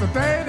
the day.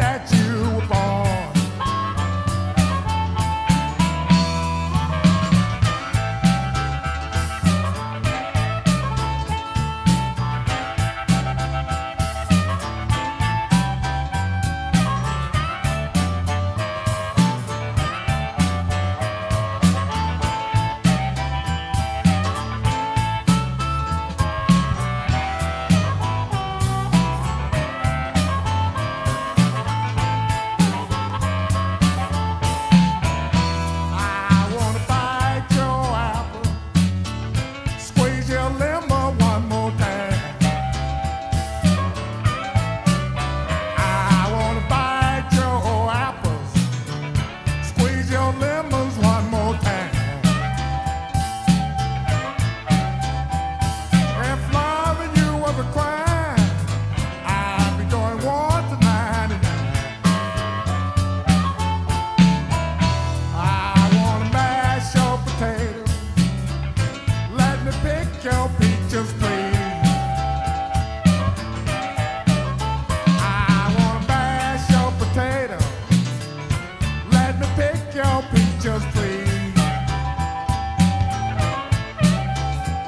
your pictures, please.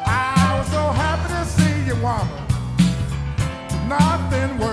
I was so happy to see you, woman. Nothing worse.